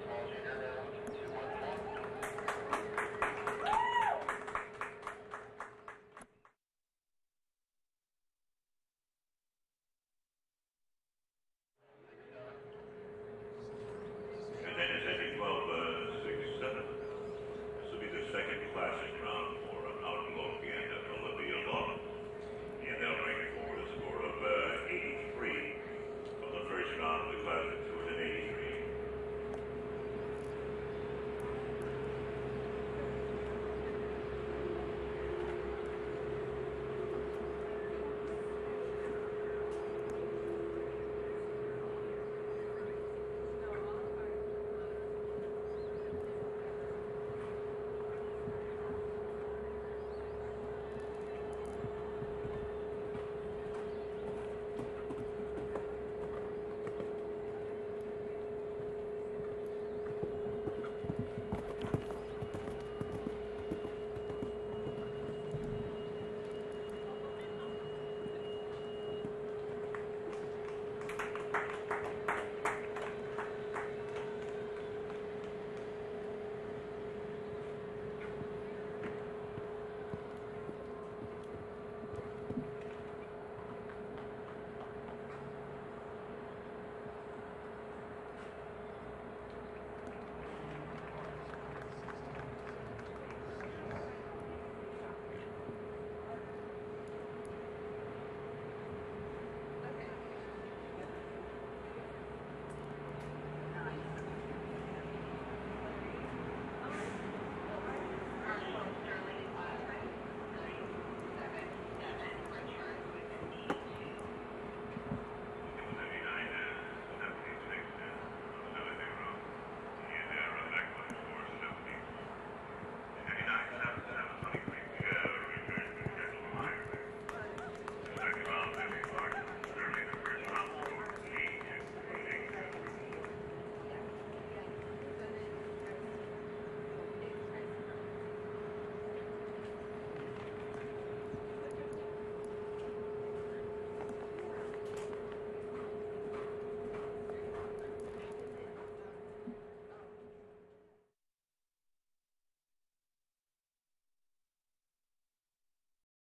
small junior level.